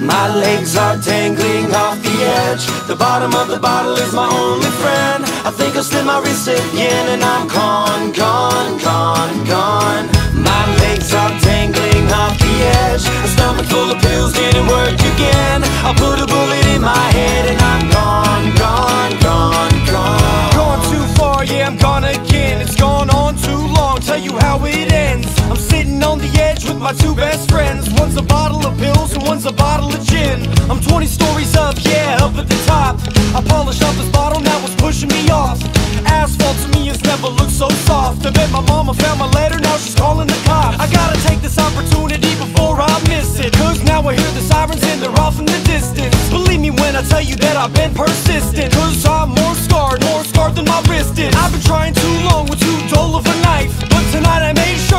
My legs are dangling off the edge. The bottom of the bottle is my only friend. I think I'll slip my wrist again And I'm gone, gone, gone, gone. My legs are my two best friends. One's a bottle of pills and one's a bottle of gin. I'm 20 stories up, yeah, up at the top. I polished off this bottle, now it's pushing me off. Asphalt to me has never looked so soft. I bet my mama found my letter, now she's calling the cops. I gotta take this opportunity before I miss it. Cause now I hear the sirens and they're off in the distance. Believe me when I tell you that I've been persistent. Cause I'm more scarred, more scarred than my wrist is. I've been trying too long with too dull of a knife. But tonight I made sure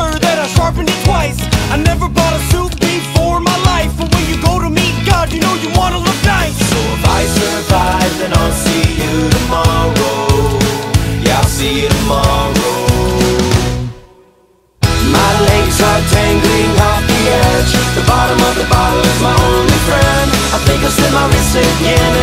dangling off the edge. The bottom of the bottle is my only friend. I think I'll slip my wrist again,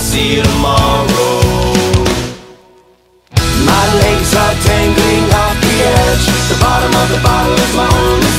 see you tomorrow. My legs are dangling off the edge. The bottom of the bottle is my only